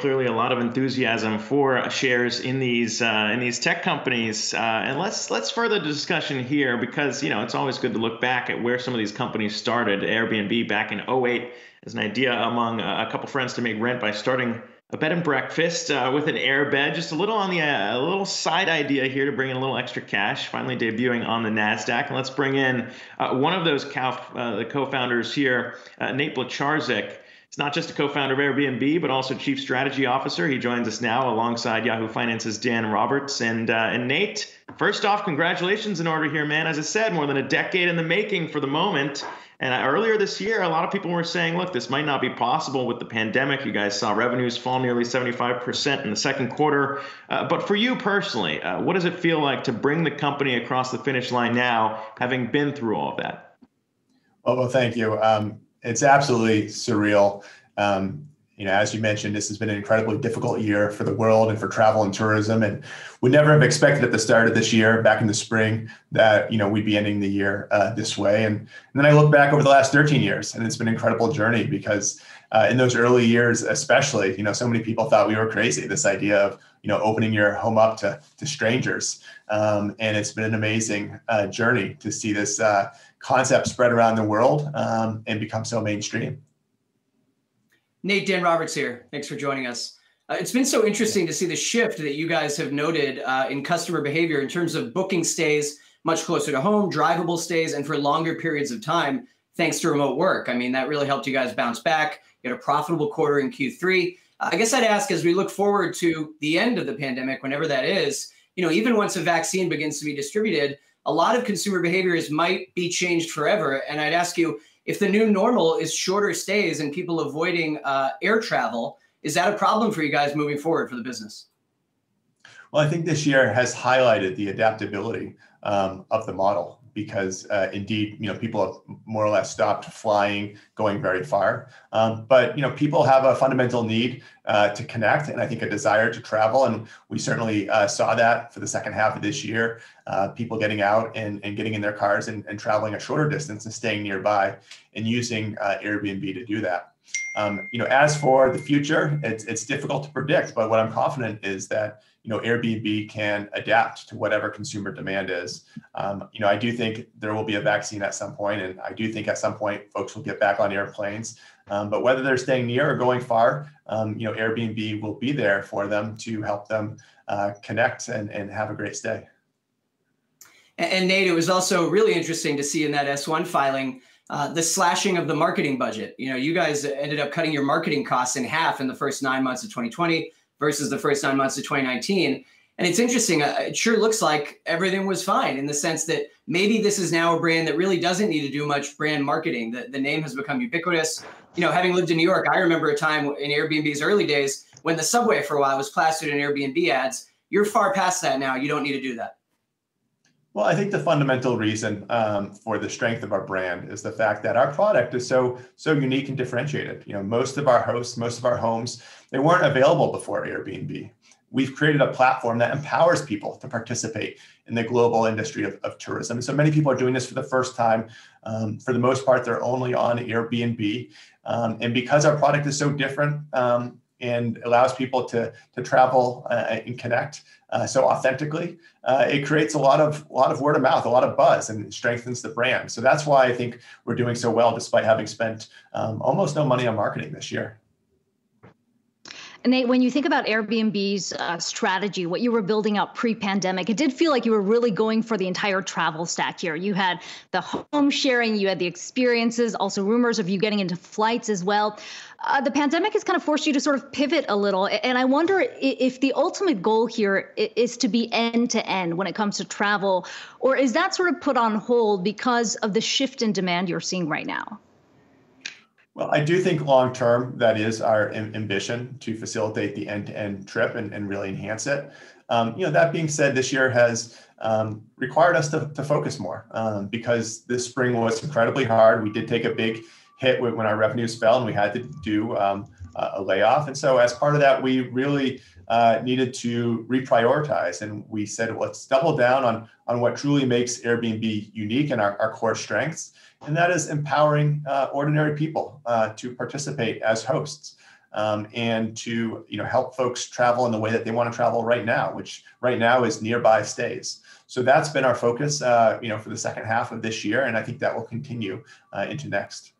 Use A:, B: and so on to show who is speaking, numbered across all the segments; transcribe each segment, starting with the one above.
A: clearly a lot of enthusiasm for shares in these uh, in these tech companies. Uh, and let's let's further the discussion here because you know it's always good to look back at where some of these companies started. Airbnb back in 08 as an idea among a couple friends to make rent by starting a bed and breakfast uh, with an air bed. Just a little on the uh, a little side idea here to bring in a little extra cash. Finally debuting on the Nasdaq, and let's bring in uh, one of those co- uh, the co-founders here, Nate Blecharczyk. He's not just a co-founder of Airbnb, but also chief strategy officer. He joins us now alongside Yahoo Finance's Dan Roberts and uh, and Nate. First off, congratulations in order here, man. As I said, more than a decade in the making for the moment. And earlier this year, a lot of people were saying, look, this might not be possible with the pandemic. You guys saw revenues fall nearly 75% in the second quarter. Uh, but for you personally, uh, what does it feel like to bring the company across the finish line now, having been through all of that?
B: Well, well thank you. Um, it's absolutely surreal. Um, you know, as you mentioned, this has been an incredibly difficult year for the world and for travel and tourism. And we never have expected at the start of this year, back in the spring, that you know we'd be ending the year uh, this way. And, and, then I look back over the last 13 years, and it's been an incredible journey because uh, in those early years, especially, you know, so many people thought we were crazy. This idea of you know opening your home up to to strangers, um, and it's been an amazing uh, journey to see this uh, concept spread around the world um, and become so mainstream.
C: Nate, Dan Roberts here. Thanks for joining us. Uh, it's been so interesting to see the shift that you guys have noted uh, in customer behavior in terms of booking stays much closer to home, drivable stays, and for longer periods of time, thanks to remote work. I mean, that really helped you guys bounce back. Had a profitable quarter in Q3. Uh, I guess I'd ask as we look forward to the end of the pandemic, whenever that is, you know, even once a vaccine begins to be distributed, a lot of consumer behaviors might be changed forever. And I'd ask you, if the new normal is shorter stays and people avoiding uh, air travel, is that a problem for you guys moving forward for the business?
B: Well, I think this year has highlighted the adaptability um, of the model because uh, indeed, you know, people have more or less stopped flying, going very far. Um, but you know, people have a fundamental need uh, to connect, and I think a desire to travel, and we certainly uh, saw that for the second half of this year. Uh, people getting out and, and getting in their cars and, and traveling a shorter distance and staying nearby, and using uh, Airbnb to do that. Um, you know, as for the future, it's it's difficult to predict, but what I'm confident is that you know Airbnb can adapt to whatever consumer demand is. Um, you know, I do think there will be a vaccine at some point, and I do think at some point folks will get back on airplanes. Um, but whether they're staying near or going far, um, you know, Airbnb will be there for them to help them uh, connect and, and have a great stay.
C: And, and Nate, it was also really interesting to see in that S1 filing uh, the slashing of the marketing budget. You know, you guys ended up cutting your marketing costs in half in the first nine months of 2020 versus the first nine months of 2019. And it's interesting. Uh, it sure looks like everything was fine in the sense that maybe this is now a brand that really doesn't need to do much brand marketing. The, the name has become ubiquitous. You know, having lived in New York, I remember a time in Airbnb's early days when the subway for a while was plastered in Airbnb ads. You're far past that now. You don't need to do that.
B: Well, I think the fundamental reason um, for the strength of our brand is the fact that our product is so so unique and differentiated. You know, most of our hosts, most of our homes, they weren't available before Airbnb. We've created a platform that empowers people to participate in the global industry of, of tourism. So many people are doing this for the first time. Um, for the most part, they're only on Airbnb. Um, and because our product is so different, um, and allows people to, to travel uh, and connect uh, so authentically, uh, it creates a lot of a lot of word of mouth, a lot of buzz, and strengthens the brand. So that's why I think we're doing so well, despite having spent um, almost no money on marketing this year.
D: And Nate, when you think about Airbnb's uh, strategy, what you were building out pre-pandemic, it did feel like you were really going for the entire travel stack here. You had the home sharing, you had the experiences, also rumors of you getting into flights as well. Uh, the pandemic has kind of forced you to sort of pivot a little, and I wonder if the ultimate goal here is to be end to end when it comes to travel, or is that sort of put on hold because of the shift in demand you're seeing right now?
B: Well, I do think long term that is our ambition to facilitate the end to end trip and, and really enhance it. Um, you know, that being said, this year has um, required us to, to focus more um, because this spring was incredibly hard. We did take a big hit when our revenues fell and we had to do um, a layoff. And so, as part of that, we really uh, needed to reprioritize. And we said, let's double down on, on what truly makes Airbnb unique and our, our core strengths and that is empowering uh, ordinary people uh, to participate as hosts. um, and to you know help folks travel in the way that they want to travel right now, which right now is nearby stays. So that's been our focus, uh, you know, for the second half of this year, and I think that will continue uh, into next.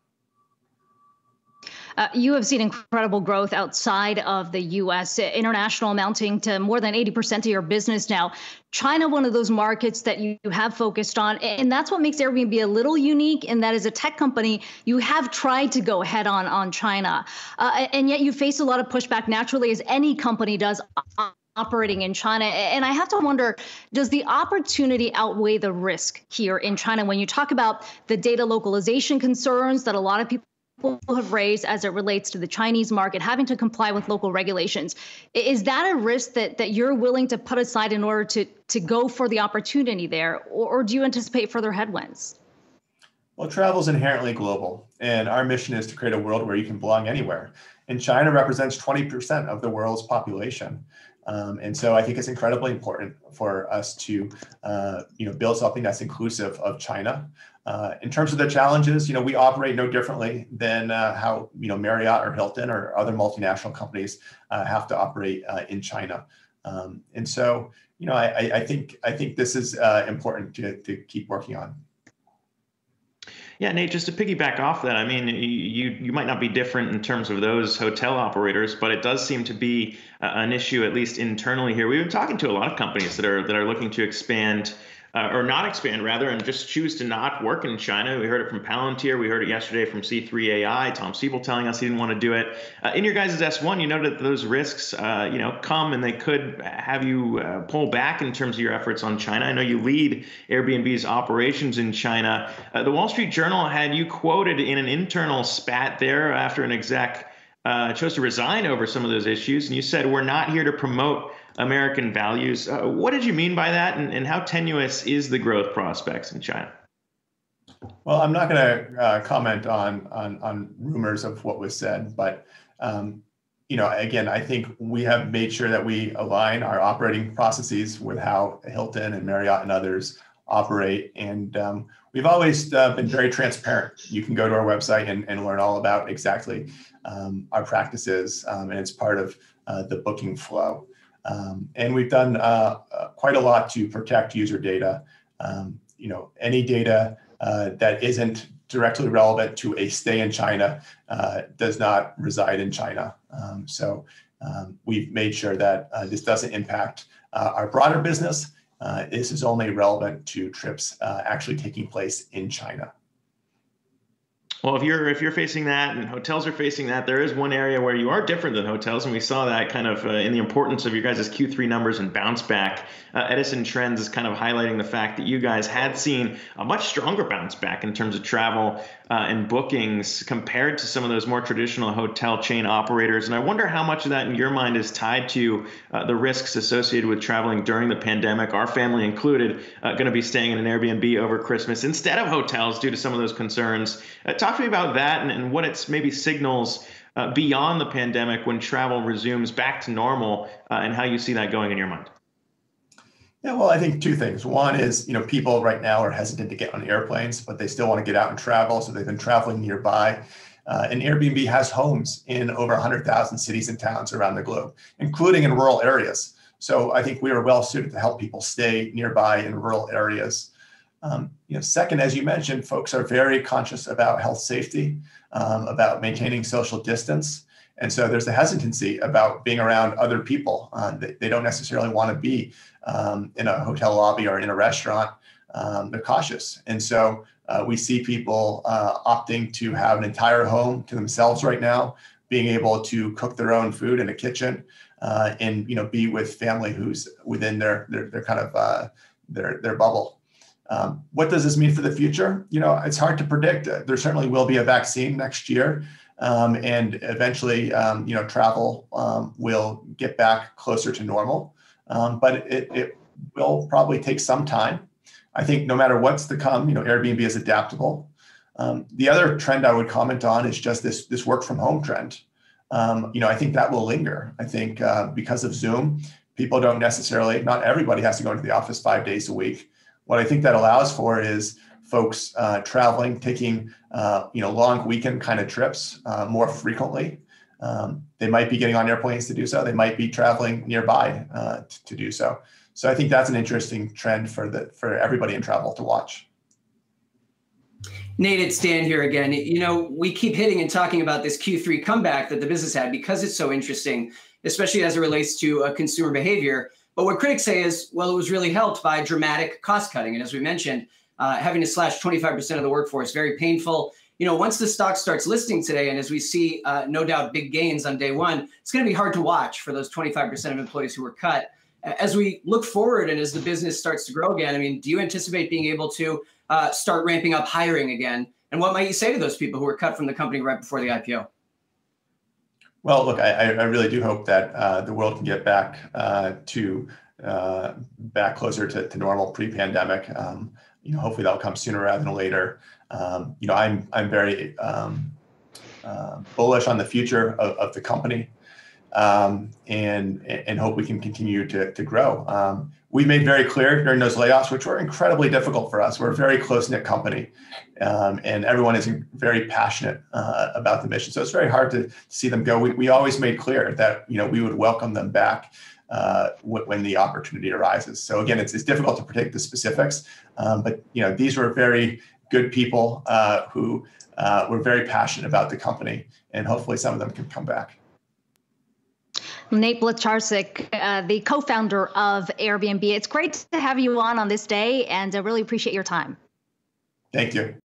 D: Uh, you have seen incredible growth outside of the US, international amounting to more than 80% of your business now. China, one of those markets that you have focused on. And that's what makes Airbnb a little unique in that as a tech company, you have tried to go head on on China. Uh, and yet you face a lot of pushback naturally, as any company does operating in China. And I have to wonder does the opportunity outweigh the risk here in China when you talk about the data localization concerns that a lot of people have raised as it relates to the Chinese market having to comply with local regulations. Is that a risk that, that you're willing to put aside in order to, to go for the opportunity there, or, or do you anticipate further headwinds?
B: Well, travel is inherently global, and our mission is to create a world where you can belong anywhere. And China represents 20% of the world's population. Um, and so I think it's incredibly important for us to, uh, you know, build something that's inclusive of China. Uh, in terms of the challenges, you know, we operate no differently than uh, how you know Marriott or Hilton or other multinational companies uh, have to operate uh, in China. Um, and so, you know, I, I, think I think this is uh, important to, to keep working on.
A: Yeah, Nate, just to piggyback off that, I mean, you you might not be different in terms of those hotel operators, but it does seem to be uh, an issue, at least internally here. We've been talking to a lot of companies that are that are looking to expand uh, or not expand rather, and just choose to not work in China. We heard it from Palantir. We heard it yesterday from C3 AI. Tom Siebel telling us he didn't want to do it. Uh, in your guys' S1, you noted that those risks, uh, you know, come and they could have you uh, pull back in terms of your efforts on China. I know you lead Airbnb's operations in China. Uh, the Wall Street Journal had you quoted in an internal spat there after an exec. Uh, chose to resign over some of those issues, and you said we're not here to promote American values. Uh, what did you mean by that, and, and how tenuous is the growth prospects in China?
B: Well, I'm not going to uh, comment on, on, on rumors of what was said, but um, you know, again, I think we have made sure that we align our operating processes with how Hilton and Marriott and others operate, and um, we've always uh, been very transparent. You can go to our website and, and learn all about exactly um, our practices, um, and it's part of uh, the booking flow. Um, and we've done uh, uh, quite a lot to protect user data. Um, you know, any data uh, that isn't directly relevant to a stay in China uh, does not reside in China. Um, so um, we've made sure that uh, this doesn't impact uh, our broader business. this is only relevant to trips actually taking place in China.
A: Well, if you're if you're facing that and hotels are facing that, there is one area where you are different than hotels, and we saw that kind of uh, in the importance of your guys' Q3 numbers and bounce back. Uh, Edison Trends is kind of highlighting the fact that you guys had seen a much stronger bounce back in terms of travel uh, and bookings compared to some of those more traditional hotel chain operators. And I wonder how much of that, in your mind, is tied to uh, the risks associated with traveling during the pandemic. Our family included, uh, going to be staying in an Airbnb over Christmas instead of hotels due to some of those concerns. Uh, talk to me about that and, and what it's maybe signals uh, beyond the pandemic when travel resumes back to normal uh, and how you see that going in your mind.
B: Yeah, well, I think two things. One is, you know, people right now are hesitant to get on airplanes, but they still want to get out and travel. So they've been traveling nearby. Uh, and Airbnb has homes in over 100,000 cities and towns around the globe, including in rural areas. So I think we are well suited to help people stay nearby in rural areas. Um, you know, second, as you mentioned, folks are very conscious about health safety, um, about maintaining social distance. And so there's a hesitancy about being around other people. Uh, they, they, don't necessarily want to be um, in a hotel lobby or in a restaurant. Um, they're cautious. And so uh, we see people uh, opting to have an entire home to themselves right now, being able to cook their own food in a kitchen uh, and, you know, be with family who's within their, their, their kind of uh, their, their bubble. Um, what does this mean for the future? You know, it's hard to predict. There certainly will be a vaccine next year, um, and eventually, um, you know, travel um, will get back closer to normal. Um, but it, it will probably take some time. I think no matter what's to come, you know, Airbnb is adaptable. Um, the other trend I would comment on is just this this work from home trend. you know, I think that will linger. I think uh, because of Zoom, people don't necessarily, not everybody has to go into the office five days a week. What I think that allows for is folks uh, traveling, taking uh, you know long weekend kind of trips uh, more frequently, Um, they might be getting on airplanes to do so. They might be traveling nearby uh, to, to do so. So I think that's an interesting trend for the for everybody in travel to watch.
C: Nate, it's Dan here again. You know, we keep hitting and talking about this Q3 comeback that the business had because it's so interesting, especially as it relates to uh, consumer behavior. But what critics say is, well, it was really helped by dramatic cost cutting. And as we mentioned, uh, having to slash 25% of the workforce, very painful. You know, once the stock starts listing today, and as we see, uh, no doubt, big gains on day one, it's going to be hard to watch for those 25% of employees who were cut. As we look forward and as the business starts to grow again, I mean, do you anticipate being able to uh, start ramping up hiring again? And what might you say to those people who were cut from the company right before the IPO?
B: Well, look, I, I really do hope that uh, the world can get back uh, to uh, back closer to, to normal pre-pandemic. Um, you know, hopefully that'll come sooner rather than later. Um, you know, I'm I'm very um, uh, bullish on the future of, of the company, um, and and hope we can continue to to grow. We made very clear during those layoffs, which were incredibly difficult for us. We're a very close knit company, um, and everyone is very passionate uh, about the mission. So it's very hard to see them go. We, we always made clear that you know we would welcome them back uh, when the opportunity arises. So again, it's, it's difficult to predict the specifics, um, but you know these were very good people uh, who uh, were very passionate about the company, and hopefully some of them can come back.
D: Nate Blecharczyk, uh, the co-founder of Airbnb. It's great to have you on on this day, and I really appreciate your time.
B: Thank you.